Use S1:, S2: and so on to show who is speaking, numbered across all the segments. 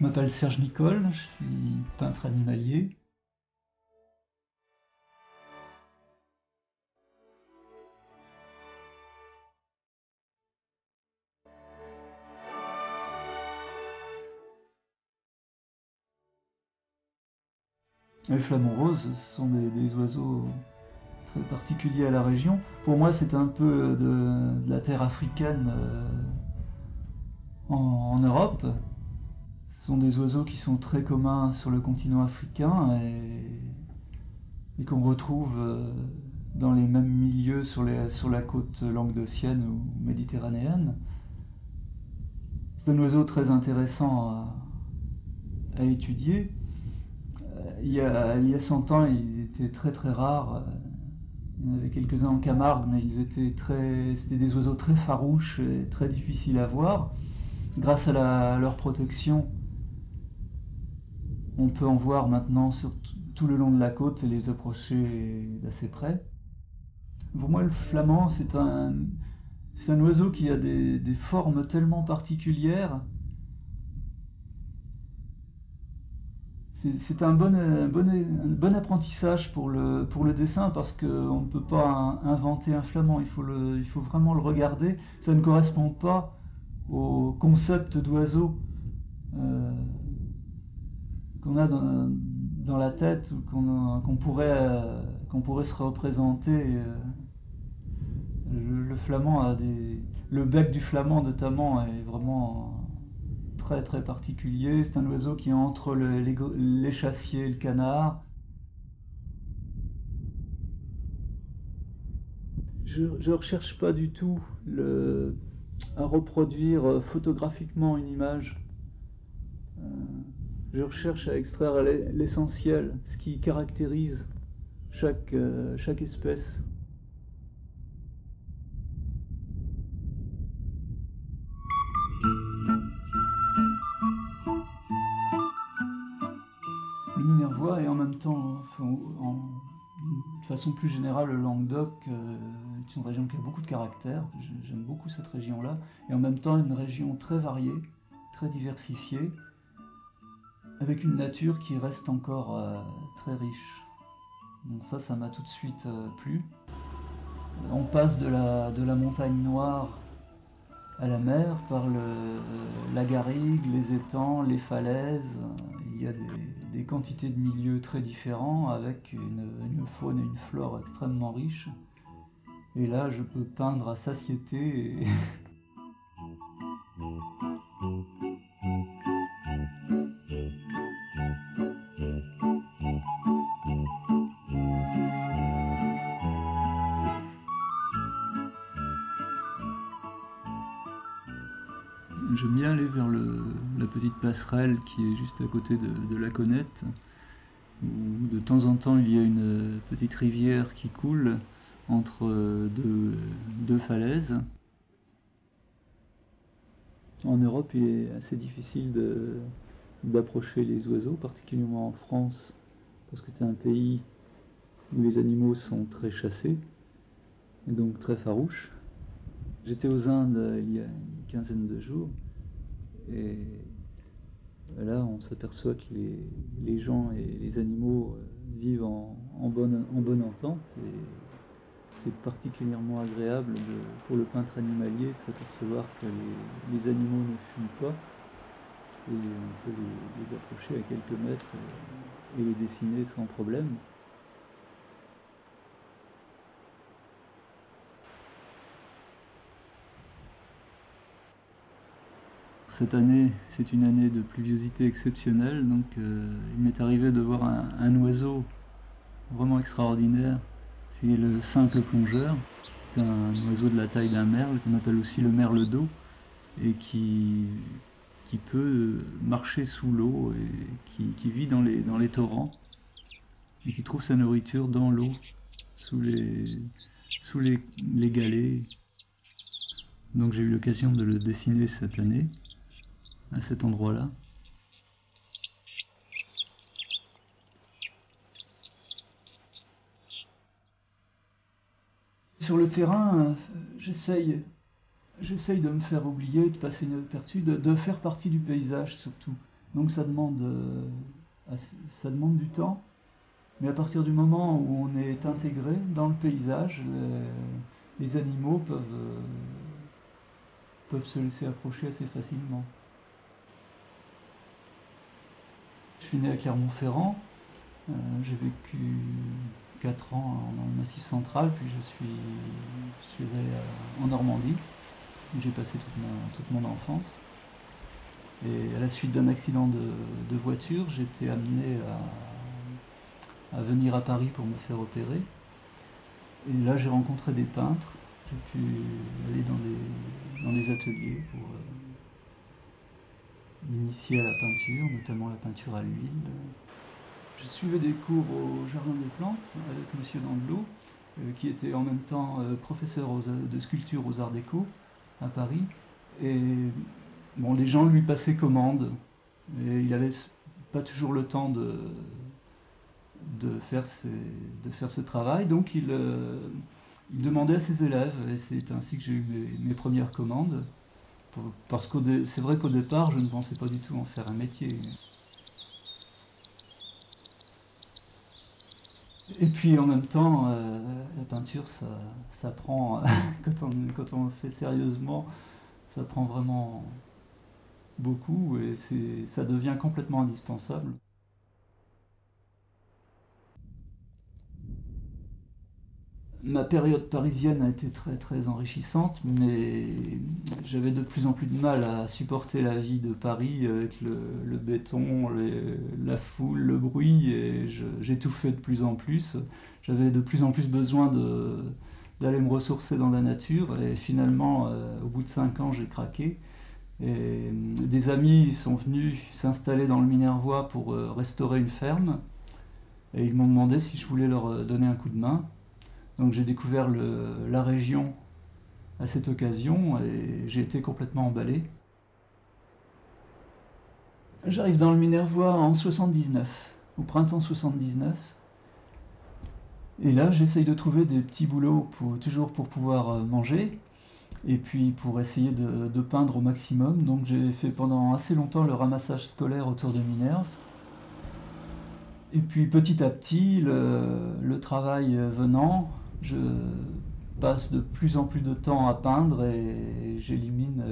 S1: Je m'appelle Serge Nicole, je suis peintre animalier. Les flamants roses, ce sont des, oiseaux très particuliers à la région. Pour moi, c'est un peu de, la terre africaine euh, en, Europe. Sont des oiseaux qui sont très communs sur le continent africain et, qu'on retrouve euh, dans les mêmes milieux sur, la côte languedocienne ou méditerranéenne. C'est un oiseau très intéressant à étudier il y, a, il y a 100 ans, ils étaient très très rares. Il y en avait quelques-uns en Camargue, mais ils étaient très, c'était des oiseaux très farouches et très difficiles à voir. Grâce à, leur protection, on peut en voir maintenant sur tout le long de la côte et les approcher d'assez près. Pour moi, le flamand, c'est un, un oiseau qui a des formes tellement particulières c'est un bon, bon, apprentissage pour le, pour le dessin parce qu'on ne peut pas inventer un flamand, il faut, le, il faut vraiment le regarder. Ça ne correspond pas au concept d'oiseau euh, qu'on a dans, la tête, qu'on pourrait, qu'on pourrait se représenter. Euh, le, le, a des. Le bec du flamand notamment est vraiment très particulier. C'est un oiseau qui est entre l'échassier et le canard. Je ne recherche pas du tout le, à reproduire photographiquement une image. Euh, je recherche à extraire l'essentiel, ce qui caractérise chaque, euh, espèce. et en même temps, de façon plus générale, le Languedoc euh, est une région qui a beaucoup de caractère. J'aime beaucoup cette région-là. Et en même temps, une région très variée, très diversifiée, avec une nature qui reste encore euh, très riche. Donc ça, ça m'a tout de suite euh, plu. On passe de la, montagne noire à la mer par la garrigue, les étangs, les falaises. Il y a des, quantités de milieux très différents avec une, faune et une flore extrêmement riches. Et là, je peux peindre à satiété. J'aime bien aller vers la petite passerelle qui est juste à côté de, la Connette, où de temps en temps il y a une petite rivière qui coule entre deux, falaises. En Europe, il est assez difficile d'approcher les oiseaux, particulièrement en France, parce que c'est un pays où les animaux sont très chassés, et donc très farouches. J'étais aux Indes il y a quinzaine de jours. Et là on s'aperçoit que les, gens et les animaux euh, vivent en, bonne, en bonne, entente. Et c'est particulièrement agréable pour le peintre animalier de s'apercevoir que les, animaux ne fuient pas. Et on peut les, les approcher à quelques mètres et les dessiner sans problème. Cette année, c'est une année de pluviosité exceptionnelle, donc euh, il m'est arrivé de voir un, oiseau vraiment extraordinaire. C'est le simple plongeur. C'est un oiseau de la taille d'un merle, qu'on appelle aussi le merle d'eau, et qui, peut marcher sous l'eau et qui, vit dans les, torrents, et qui trouve sa nourriture dans l'eau, sous les galets. Donc j'ai eu l'occasion de le dessiner cette année à cet endroit-là. Sur le terrain, j'essaye, j'essaye de me faire oublier, de passer inaperçu, de, de faire partie du paysage surtout. Donc ça demande, euh, ça demande du temps, mais à partir du moment où on est intégré dans le paysage, les, animaux euh, peuvent se laisser approcher assez facilement. Je suis né à Clermont-Ferrand, euh, j'ai vécu 4 ans dans le Massif central, puis je suis, je allé en Normandie, où j'ai passé toute, mon enfance. Et à la suite d'un accident de, voiture, j'étais amené à, venir à Paris pour me faire opérer. Et là, j'ai rencontré des peintres. J'ai pu aller dans des, dans des ateliers pour euh, m'initier à la peinture, notamment la peinture à l'huile. Je suivais des cours au Jardin des Plantes avec M. Dandelot, euh, qui était en même temps euh, professeur de sculpture aux Arts Déco à Paris. Et bon, les gens lui passaient commande et il n'avait pas toujours le temps de, de, faire, de faire ce travail, donc il, euh, il, demandait à ses élèves, et c'est ainsi que j'ai eu mes, premières commandes, parce que c'est vrai qu'au départ, je ne pensais pas du tout en faire un métier. Et puis en même temps, euh, la peinture, ça, ça prend, quand, on, quand on le fait sérieusement, ça prend vraiment beaucoup et ça devient complètement indispensable. Ma période parisienne a été très très enrichissante, mais j'avais de plus en plus de mal à supporter la vie de Paris avec le, béton, la foule, le bruit, et j'étouffais de plus en plus. J'avais de plus en plus besoin d'aller me ressourcer dans la nature, et finalement, euh, au bout de cinq ans, j'ai craqué. Et des amis sont venus s'installer dans le Minervois pour euh, restaurer une ferme, et ils m'ont demandé si je voulais leur euh, donner un coup de main. Donc j'ai découvert la région à cette occasion et j'ai été complètement emballé. J'arrive dans le Minervois en 79, au printemps 79. Et là, j'essaye de trouver des petits boulots toujours pour pouvoir euh, manger et puis pour essayer de, peindre au maximum. Donc j'ai fait pendant assez longtemps le ramassage scolaire autour de Minerve. Et puis petit à petit, le travail venant, je passe de plus en plus de temps à peindre et j'élimine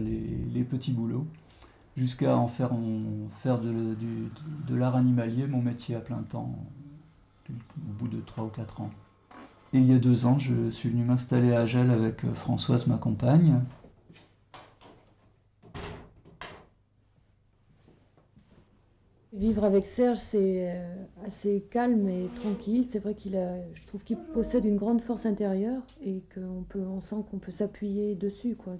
S1: les, petits boulots jusqu'à en faire, faire de, l'art animalier mon métier à plein temps au bout de 3 ou 4 ans. Et il y a deux ans, je suis venu m'installer à Agel avec Françoise, ma compagne.
S2: Vivre avec Serge, c'est euh, assez calme et tranquille. C'est vrai qu'il a, je trouve qu'il possède une grande force intérieure et qu'on peut, on sent qu'on peut s'appuyer dessus. Quoi.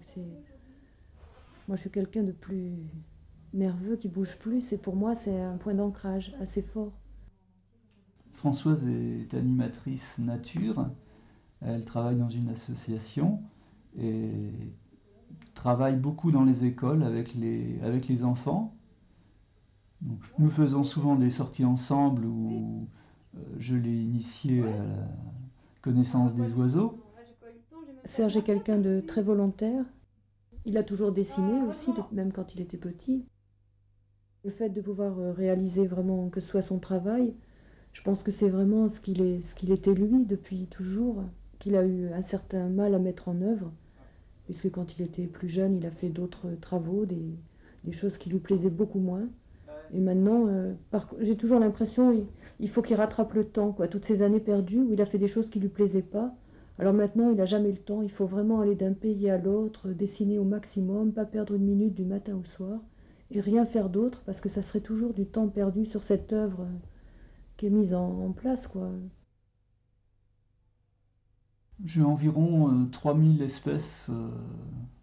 S2: Moi, je suis quelqu'un de plus nerveux, qui bouge plus, et pour moi, c'est un point d'ancrage assez fort.
S1: Françoise est animatrice nature. Elle travaille dans une association et travaille beaucoup dans les écoles avec les, avec les enfants nous faisons souvent des sorties ensemble où euh, je l'ai initié à la connaissance des oiseaux.
S2: Serge est quelqu'un de très volontaire. Il a toujours dessiné aussi, même quand il était petit. Le fait de pouvoir euh, réaliser vraiment que ce soit son travail, je pense que c'est vraiment ce qu'il était lui depuis toujours, qu'il a eu un certain mal à mettre en œuvre, puisque quand il était plus jeune, il a fait d'autres travaux, des choses qui lui plaisaient beaucoup moins. Et maintenant, euh, j'ai toujours l'impression il, faut qu'il rattrape le temps, quoi, toutes ces années perdues où il a fait des choses qui lui plaisaient pas. Alors maintenant, il n'a jamais le temps. Il faut vraiment aller d'un pays à l'autre, dessiner au maximum, pas perdre une minute du matin au soir, et rien faire d'autre parce que ça serait toujours du temps perdu sur cette œuvre euh, qui est mise en, place, quoi.
S1: J'ai environ 3000 euh, espèces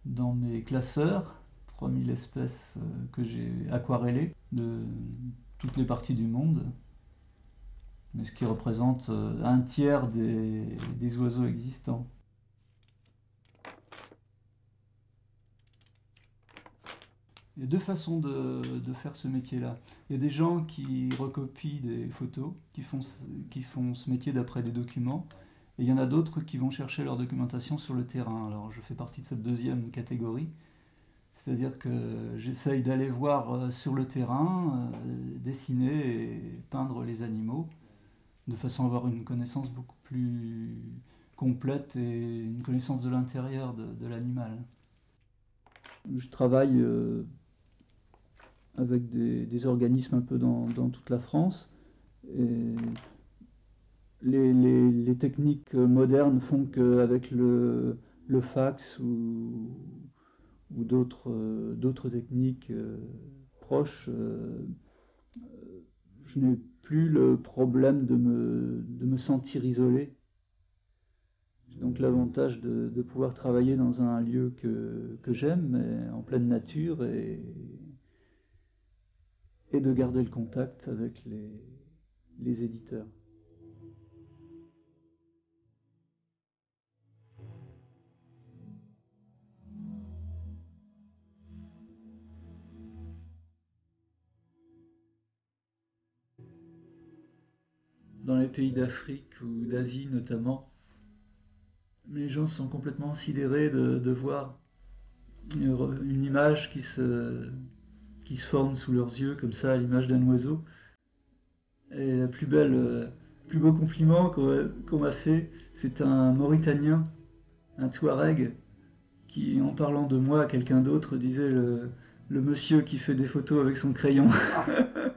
S1: dans mes classeurs. 3000 espèces euh, que j'ai aquarellées de toutes les parties du monde, mais ce qui représente euh, un tiers des, oiseaux existants. Il y a deux façons de, faire ce métier-là. Il y a des gens qui recopient des photos, qui font, qui font ce métier d'après des documents, et il y en a d'autres qui vont chercher leur documentation sur le terrain. Alors je fais partie de cette deuxième catégorie C'est-à-dire que j'essaye d'aller voir sur le terrain, dessiner et peindre les animaux, de façon à avoir une connaissance beaucoup plus complète et une connaissance de l'intérieur de, l'animal. Je travaille avec des, organismes un peu dans, toute la France. Les, techniques modernes font qu'avec le, le fax ou, ou d'autres techniques euh, proches, euh, je n'ai plus le problème de me, sentir isolé. J'ai donc l'avantage de, pouvoir travailler dans un lieu que, j'aime, en pleine nature, et, de garder le contact avec les éditeurs. Pays d'Afrique ou d'Asie notamment, les gens sont complètement sidérés de, voir une image qui se, forment sous leurs yeux, comme ça, l'image d'un oiseau. Et le plus belle, plus beau compliment qu'on m'a fait, c'est un Mauritanien, un Touareg, qui, en parlant de moi à quelqu'un d'autre, disait le monsieur qui fait des photos avec son crayon.